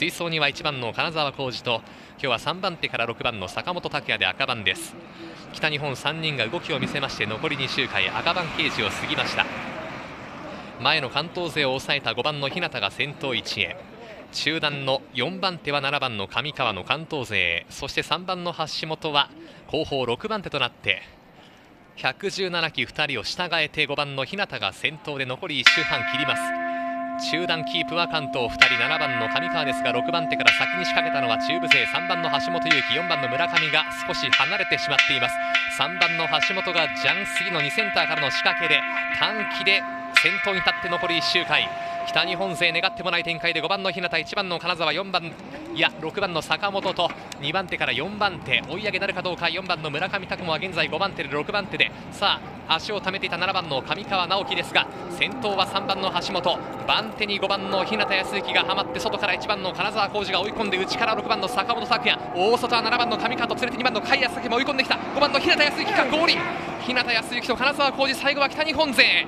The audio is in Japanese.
追走には1番の金沢浩二と今日は3番手から6番の坂本拓也で赤番です。北日本3人が動きを見せまして残り2周回赤番ケージを過ぎました。前の関東勢を抑えた5番の日向が先頭1へ。中段の4番手は7番の上川の関東勢そして3番の橋本は後方6番手となって117機2人を従えて5番の日向が先頭で残り1周半切ります。中段キープは関東2人7番の上川ですが6番手から先に仕掛けたのは中部勢3番の橋本勇樹4番の村上が少し離れてしまっています。3番の橋本がジャン杉の2センターからの仕掛けで短期で先頭に立って残り1周回。北日本勢願ってもない展開で5番の日向1番の金沢4番いや6番の坂本と2番手から4番手追い上げなるかどうか。4番の村上拓磨は現在5番手で6番手で。さあ足を溜めていた7番の上川直樹ですが先頭は3番の橋本。番手に5番の日向康之がはまって外から1番の金沢浩二が追い込んで内から6番の坂本拓也。大外は7番の上川と連れて2番の甲斐康之も追い込んできた。5番の日向康之が合輪日向康之と金沢浩二最後は北日本勢。